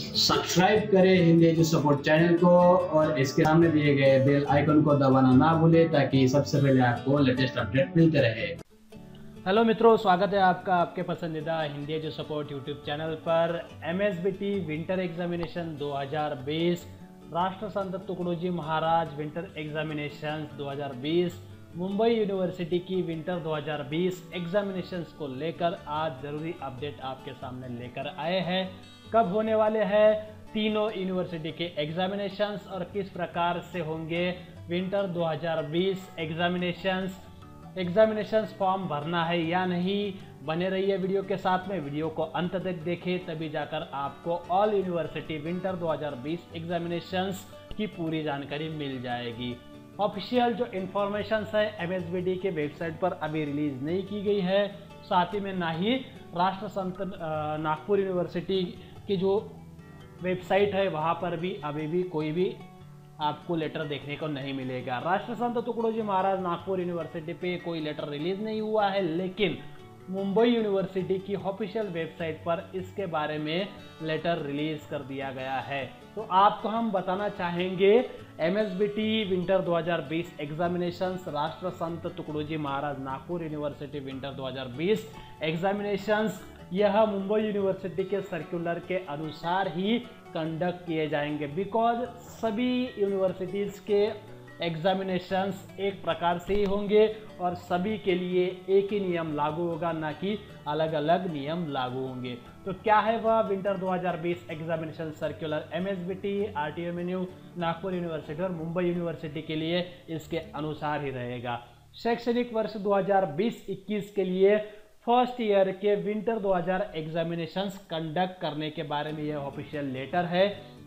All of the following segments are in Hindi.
सब्सक्राइब करें हिंदी एजू सपोर्ट चैनल को और इसके सामने दिए गए बेल आइकन को दबाना ना भूलें ताकि सबसे पहले आपको लेटेस्ट अपडेट मिलते रहे। हेलो मित्रों, स्वागत है आपका आपके पसंदीदा हिंदी जो सपोर्ट यूट्यूब चैनल पर। MSBT winter examination 2020 Rashtra Sant Tukdoji Maharaj winter examination 2020 Mumbai university की विंटर 2020 एग्जामिनेशंस को लेकर आज ज़रूरी अपडेट आपके सामने लेकर आए हैं। कब होने वाले हैं? तीनों यूनिवर्सिटी के एग्जामिनेशंस और किस प्रकार से होंगे? विंटर 2020 एग्जामिनेशंस एग्जामिनेशंस फॉर्म भरना है या नहीं? बने रहिए वीडियो के साथ में। वीडियो को अंत तक देखें, तभी जाकर आपको ऑल यूनिवर्सिटी विंटर 2020 एग्जामिनेशंस की पूरी जानकारी मिल जाएगी। ऑफिशियल जो इन्फॉर्मेशन है एम के वेबसाइट पर अभी रिलीज़ नहीं की गई है। साथ ही में ना ही राष्ट्र संत नागपुर यूनिवर्सिटी की जो वेबसाइट है, वहाँ पर भी, अभी भी कोई भी आपको लेटर देखने को नहीं मिलेगा। राष्ट्र संत टुकड़ोजी महाराज नागपुर यूनिवर्सिटी पे कोई लेटर रिलीज़ नहीं हुआ है, लेकिन मुंबई यूनिवर्सिटी की ऑफिशियल वेबसाइट पर इसके बारे में लेटर रिलीज़ कर दिया गया है। तो आपको हम बताना चाहेंगे M winter 2020 examinations Rashtra Sant Tukdoji Maharaj Nagpur university winter 2020 examinations यह मुंबई यूनिवर्सिटी के सर्कुलर के अनुसार ही कंडक्ट किए जाएँगे। बिकॉज़ सभी यूनिवर्सिटीज़ के एग्जामिनेशंस एक प्रकार से ही होंगे और सभी के लिए एक ही नियम लागू होगा, ना कि अलग अलग नियम लागू होंगे। तो क्या है वह winter 2020 examination circular M S B T R T M N U Nagpur university और मुंबई यूनिवर्सिटी के लिए इसके अनुसार ही रहेगा। शैक्षणिक वर्ष 2020-21 के लिए फ़र्स्ट ईयर के विंटर 2000 एग्जामिनेशंस कंडक्ट करने के बारे में यह ऑफिशियल लेटर है।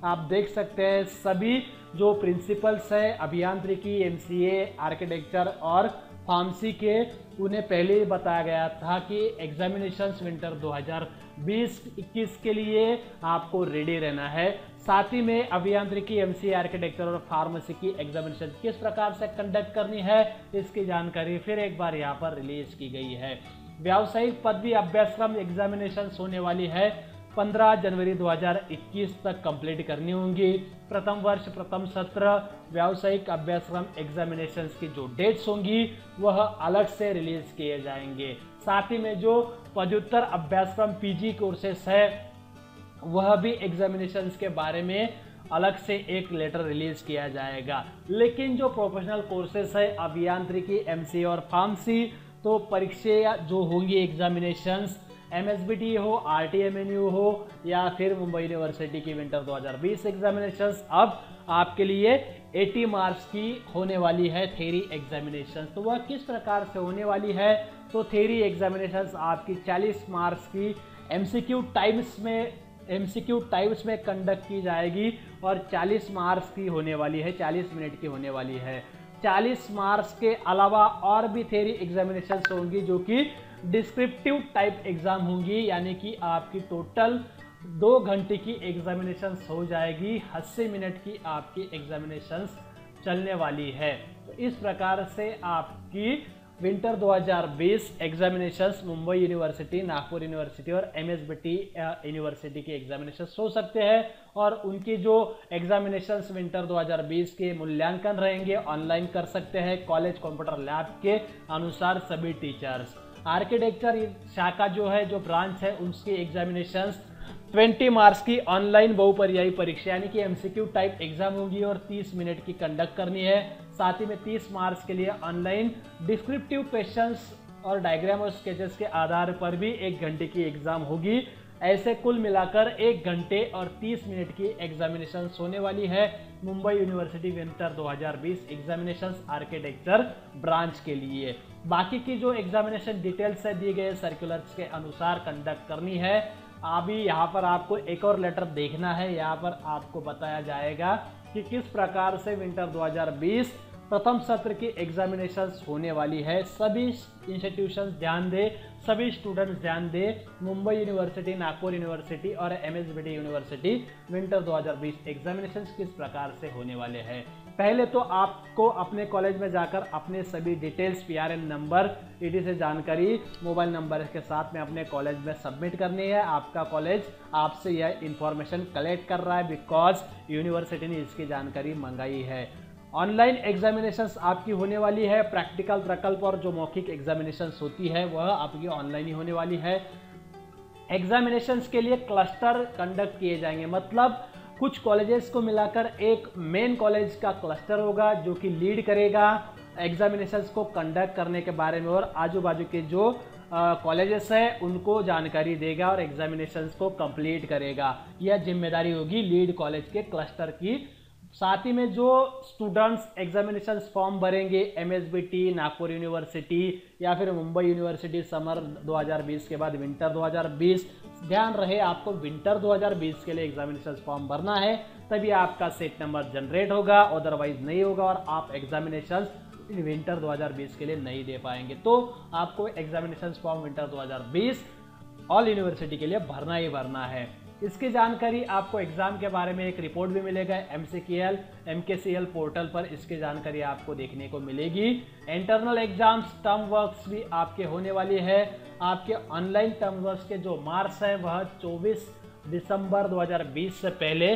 आप देख सकते हैं सभी जो प्रिंसिपल्स हैं, अभियांत्रिकी एमसीए आर्किटेक्चर और फार्मसी के, उन्हें पहले ही बताया गया था कि एग्जामिनेशंस विंटर 2020-21 के लिए आपको रेडी रहना है। साथ ही में अभियांत्रिकी एमसीए आर्किटेक्चर और फार्मेसी की एग्जामिनेशन किस प्रकार से कंडक्ट करनी है, इसकी जानकारी फिर एक बार यहाँ पर रिलीज़ की गई है। व्यावसायिक पदवी अभ्यासक्रम एग्जामिनेशन होने वाली है। 15 जनवरी 2021 तक कंप्लीट करनी होंगी। प्रथम वर्ष, प्रथम सत्र, व्यावसायिक अभ्यासक्रम एग्जामिनेशन की जो डेट्स होंगी, वह अलग से रिलीज़ किए जाएँगे। साथ ही में जो पदव्युत्तर अभ्यासक्रम पीजी कोर्सेस है, वह भी एग्जामिनेशन के बारे में अलग से एक लेटर रिलीज़ किया जाएगा। लेकिन जो प्रोफेशनल कोर्सेस है, अभियांत्रिकी एमसी और फार्मेसी तो परीक्षा जो होंगी examinations M S B T हो R T M N U हो, या फिर मुंबई यूनिवर्सिटी की विंटर 2020 एग्जामिनेशंस अब आपके लिए 80 मार्क्स की होने वाली है थेरी एग्जामिनेशन तो वह किस प्रकार से होने वाली है? तो थेरी एग्जामिनेशंस आपकी 40 मार्क्स की एम सी क्यू टाइम्स में एम सी क्यू टाइम्स में कंडक्ट की जाएगी और 40 मार्क्स की होने वाली है 40 मिनट की होने वाली है। 40 मार्क्स के अलावा और भी थेरी एग्जामिनेशन होंगी जो कि डिस्क्रिप्टिव टाइप एग्ज़ाम होंगी, यानी कि आपकी टोटल दो घंटे की एग्जामिनेशन हो जाएगी, अस्सी मिनट की आपकी एग्जामिनेशन चलने वाली है। तो इस प्रकार से आपकी winter 2020 examinations Mumbai university Nagpur university और एमएसबीटी यूनिवर्सिटी के एग्जामिनेशन हो सकते हैं और उनकी जो एग्जामिनेशंस विंटर 2020 के मूल्यांकन रहेंगे ऑनलाइन कर सकते हैं कॉलेज कंप्यूटर लैब के अनुसार सभी टीचर्स आर्किटेक्चर शाखा जो है, जो ब्रांच है, उसकी एग्जामिनेशंस 20 मार्क्स की ऑनलाइन बहुपर्यायी परीक्षा, यानी कि एमसीक्यू टाइप एग्ज़ाम होगी और 30 मिनट की कंडक्ट करनी है। साथ ही में 30 मार्क्स के लिए ऑनलाइन डिस्क्रिप्टिव क्वेश्चंस और डायग्राम और स्केचेस के आधार पर भी एक घंटे की एग्ज़ाम होगी। ऐसे कुल मिलाकर एक घंटे और 30 मिनट की एग्जामिनेशन होने वाली है Mumbai university winter 2020 examination architecture branch के लिए। बाकी की जो एग्जामिनेशन डिटेल्स है, दिए गए सर्कुलर्स के अनुसार कंडक्ट करनी है। अभी यहाँ पर आपको एक और लेटर देखना है। यहाँ पर आपको बताया जाएगा कि किस प्रकार से विंटर 2020 प्रथम सत्र की एग्जामिनेशन होने वाली है। सभी इंस्टीट्यूशन ध्यान दे सभी स्टूडेंट्स ध्यान दें, मुंबई यूनिवर्सिटी नागपुर यूनिवर्सिटी और एम यूनिवर्सिटी विंटर 2020 एग्जामिनेशन किस प्रकार से होने वाले हैं? पहले तो आपको अपने कॉलेज में जाकर अपने सभी डिटेल्स पी नंबर ई से जानकारी मोबाइल नंबर के साथ में अपने कॉलेज में सबमिट करनी है। आपका कॉलेज आपसे यह इंफॉर्मेशन कलेक्ट कर रहा है बिकॉज़ यूनिवर्सिटी ने इसकी जानकारी मंगाई है। ऑनलाइन एग्जामिनेशन आपकी होने वाली है, प्रैक्टिकल प्रकल्प और जो मौखिक एग्जामिनेशन होती है, वह आपकी ऑनलाइन ही होने वाली है। एग्जामिनेशन के लिए क्लस्टर कंडक्ट किए जाएँगे। मतलब कुछ कॉलेजेस को मिलाकर एक मेन कॉलेज का क्लस्टर होगा, जो कि लीड करेगा एग्जामिनेशंस को कंडक्ट करने के बारे में, और आजू बाजू के जो कॉलेजेस है, उनको जानकारी देगा और एग्जामिनेशंस को कंप्लीट करेगा। यह ज़िम्मेदारी होगी लीड कॉलेज के क्लस्टर की साथ ही में जो स्टूडेंट्स एग्जामिनेशन फॉर्म भरेंगे एमएसबीटी नागपुर यूनिवर्सिटी या फिर मुंबई यूनिवर्सिटी समर 2020 के बाद विंटर 2020 ध्यान रहे आपको विंटर 2020 के लिए एग्जामिनेशन फॉर्म भरना है, तभी आपका सेट नंबर जनरेट होगा अदरवाइज़ नहीं होगा और आप एग्जामिनेशन विंटर 2020 के लिए नहीं दे पाएँगे। तो आपको examination form winter 2020 all university के लिए भरना ही भरना है। इसकी जानकारी आपको एग्ज़ाम के बारे में एक रिपोर्ट भी मिलेगा एम एम पोर्टल पर इसकी जानकारी आपको देखने को मिलेगी। इंटरनल एग्ज़ाम्स टर्म वर्क्स भी आपके होने वाली है। आपके ऑनलाइन टर्म वर्क्स के जो मार्क्स हैं वह 24 दिसंबर 2020 से पहले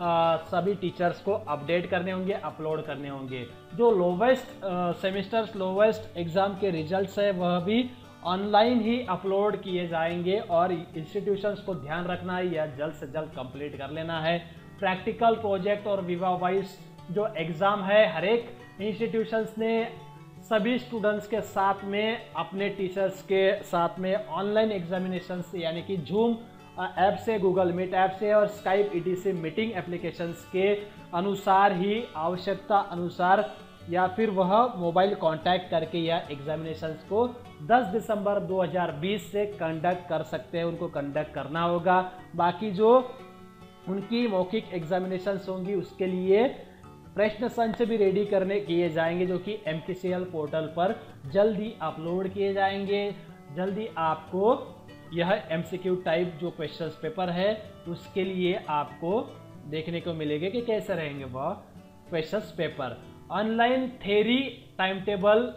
आ, सभी टीचर्स को अपडेट करने होंगे अपलोड करने होंगे। जो लोवेस्ट सेमिस्टर्स लोवेस्ट एग्ज़ाम के रिजल्ट्स है वह भी ऑनलाइन ही अपलोड किए जाएँगे और इंस्टीट्यूशंस को ध्यान रखना है, या जल्द से जल्द कंप्लीट कर लेना है। प्रैक्टिकल प्रोजेक्ट और विवा वाइज जो एग्ज़ाम है, हर एक इंस्टीट्यूशंस ने सभी स्टूडेंट्स के साथ में, अपने टीचर्स के साथ में ऑनलाइन एग्जामिनेशन यानी कि जूम ऐप से गूगल मीट ऐप से और स्काइप ई से मीटिंग एप्लीकेशंस के अनुसार ही, आवश्यकता अनुसार, या फिर वह मोबाइल कांटेक्ट करके या एग्जामिनेशंस को 10 दिसंबर 2020 से कंडक्ट कर सकते हैं, उनको कंडक्ट करना होगा। बाकी जो उनकी मौखिक एग्जामिनेशन होंगी, उसके लिए प्रश्न संच भी रेडी करने किए जाएँगे, जो कि एम पोर्टल पर जल्दी अपलोड किए जाएँगे। जल्दी आपको यह एम टाइप जो क्वेश्चन पेपर है, उसके लिए आपको देखने को मिलेगा कि कैसे रहेंगे वह question paper online theory time table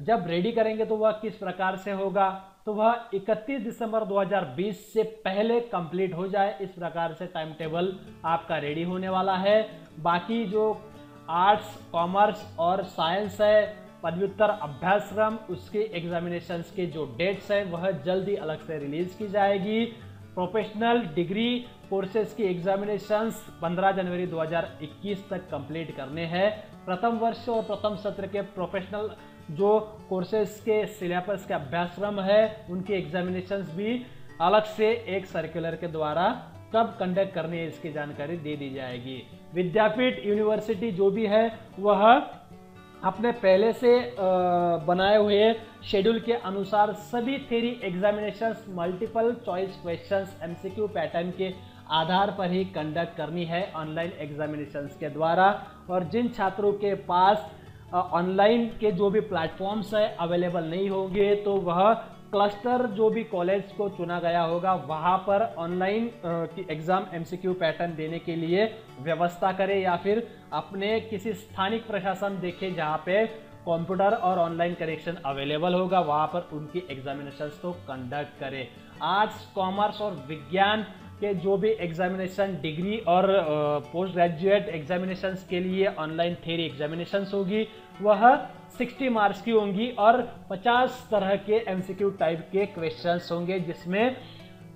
जब रेडी करेंगे तो वह किस प्रकार से होगा? तो वह 31 दिसंबर 2020 से पहले कंप्लीट हो जाए, इस प्रकार से टाइम टेबल आपका रेडी होने वाला है। बाकी जो आर्ट्स कॉमर्स और साइंस है, पदव्युत्तर अभ्यासक्रम, उसके एग्जामिनेशंस के जो डेट्स हैं, वह जल्दी अलग से रिलीज़ की जाएगी। प्रोफेशनल डिग्री कोर्सेज की एग्जामिनेशंस 15 जनवरी 2021 तक कंप्लीट करने हैं। प्रथम वर्ष और प्रथम सत्र के प्रोफेशनल जो कोर्सेज के सिलेबस के अभ्यासक्रम है, उनकी एग्जामिनेशंस भी अलग से एक सर्कुलर के द्वारा कब कंडक्ट करनी है, इसकी जानकारी दे दी जाएगी। विद्यापीठ यूनिवर्सिटी जो भी है, वह अपने पहले से बनाए हुए शेड्यूल के अनुसार सभी theory examinations multiple choice questions MCQ pattern के आधार पर ही कंडक्ट करनी है ऑनलाइन एग्जामिनेशंस के द्वारा। और जिन छात्रों के पास ऑनलाइन के जो भी प्लेटफॉर्म्स है अवेलेबल नहीं होंगे तो वह क्लस्टर जो भी कॉलेज को चुना गया होगा, वहाँ पर ऑनलाइन की एग्ज़ाम एमसीक्यू पैटर्न देने के लिए व्यवस्था करें या फिर अपने किसी स्थानिक प्रशासन देखे जहाँ पे कंप्यूटर और ऑनलाइन कनेक्शन अवेलेबल होगा, वहाँ पर उनकी एग्जामिनेशन को कंडक्ट करें। आर्ट्स कॉमर्स और विज्ञान के जो भी एग्जामिनेशन डिग्री और पोस्ट ग्रेजुएट एग्जामिनेशन के लिए ऑनलाइन थेरी एग्जामिनेशन होगी, वह 60 मार्क्स की होंगी और 50 तरह के एमसीक्यू टाइप के क्वेश्चंस होंगे, जिसमें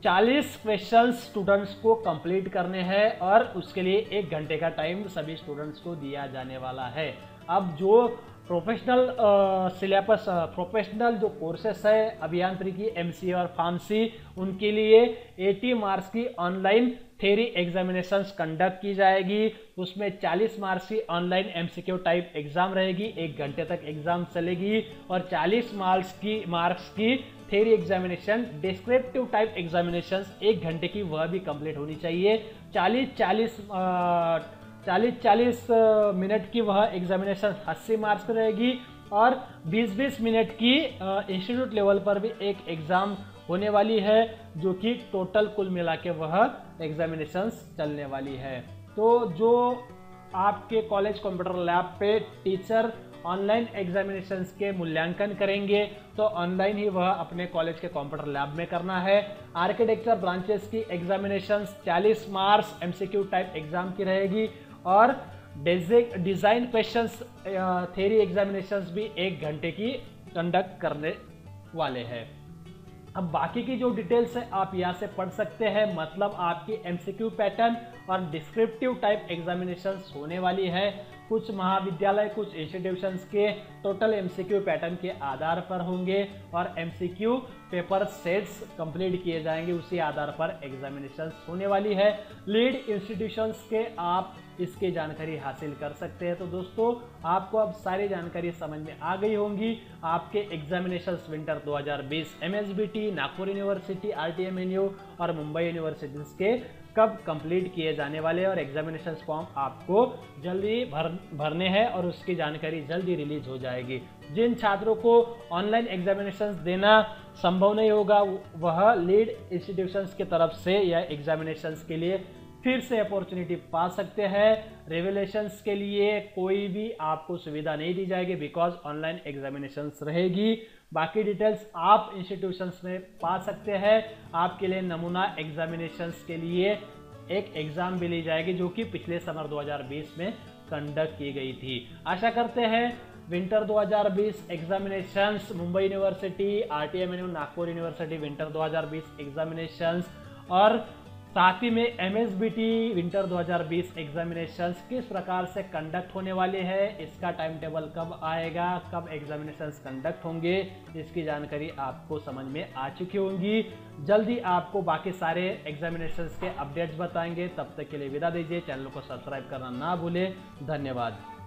40 क्वेश्चंस स्टूडेंट्स को कंप्लीट करने हैं और उसके लिए एक घंटे का टाइम सभी स्टूडेंट्स को दिया जाने वाला है। अब जो प्रोफेशनल सिलेबस प्रोफेशनल जो कोर्सेस है, अभियांत्रिकी एमसी और फार्मसी उनके लिए 80 मार्क्स की ऑनलाइन थेरी एग्जामिनेशन कंडक्ट की जाएगी। उसमें 40 मार्क्स की ऑनलाइन एमसीक्यू टाइप एग्ज़ाम रहेगी, एक घंटे तक एग्ज़ाम चलेगी और 40 मार्क्स की मार्क्स की theory examination descriptive type examination एक घंटे की वह भी कंप्लीट होनी चाहिए। 40 40 चालीस चालीस मिनट की वह एग्जामिनेशन अस्सी मार्क्स पर रहेगी और 20-20 मिनट की इंस्टीट्यूट लेवल पर भी एक एग्ज़ाम होने वाली है, जो कि टोटल कुल मिला के वह एग्जामिनेशंस चलने वाली है। तो जो आपके कॉलेज कंप्यूटर लैब पे टीचर ऑनलाइन एग्जामिनेशन के मूल्यांकन करेंगे तो ऑनलाइन ही वह अपने कॉलेज के कंप्यूटर लैब में करना है। आर्किटेक्चर ब्रांचेस की examination 40 marks MCQ type exam की रहेगी। और डिज़ाइन क्वेश्चंस थेरी एग्जामिनेशंस भी एक घंटे की कंडक्ट करने वाले हैं। अब बाकी की जो डिटेल्स है, आप यहाँ से पढ़ सकते हैं। मतलब आपकी एमसीक्यू पैटर्न और डिस्क्रिप्टिव टाइप एग्जामिनेशन होने वाली है। कुछ महाविद्यालय, कुछ इंस्टीट्यूशंस के टोटल एमसीक्यू पैटर्न के आधार पर होंगे और एमसीक्यू पेपर सेट्स कंप्लीट किए जाएँगे। उसी आधार पर एग्जामिनेशन होने वाली है। लीड इंस्टीट्यूशंस के आप इसकी जानकारी हासिल कर सकते हैं। तो दोस्तों, आपको अब सारी जानकारी समझ में आ गई होंगी। आपके examination winter 2020 MSBT Nagpur university R RTMNU और मुंबई यूनिवर्सिटीज के कब कंप्लीट किए जाने वाले और एग्जामिनेशन फॉर्म आपको जल्दी भर, भरने हैं और उसकी जानकारी जल्दी रिलीज़ हो जाएगी। जिन छात्रों को ऑनलाइन एग्जामिनेशन देना संभव नहीं होगा, वह लीड इंस्टीट्यूशंस की तरफ़ से या एग्जामिनेशन के लिए फिर से अपॉर्चुनिटी पा सकते हैं। रेवलेशंस के लिए कोई भी आपको सुविधा नहीं दी जाएगी बिकॉज़ ऑनलाइन एग्जामिनेशन रहेगी। बाकी डिटेल्स आप इंस्टीट्यूशंस में पा सकते हैं। आपके लिए नमूना एग्जामिनेशंस के लिए एक एग्ज़ाम भी ली जाएगी जो कि पिछले समर 2020 में कंडक्ट की गई थी। आशा करते हैं winter 2020 examinations Mumbai university RTM Nagpur university winter 2020 examinations और साथ ही में MSBT विंटर 2020 एग्जामिनेशंस किस प्रकार से कंडक्ट होने वाले हैं, इसका टाइम टेबल कब आएगा, कब एग्जामिनेशंस कंडक्ट होंगे, इसकी जानकारी आपको समझ में आ चुकी होंगी। जल्दी आपको बाकी सारे एग्जामिनेशंस के अपडेट्स बताएँगे। तब तक के लिए विदा दीजिए। चैनल को सब्सक्राइब करना ना भूलें। धन्यवाद।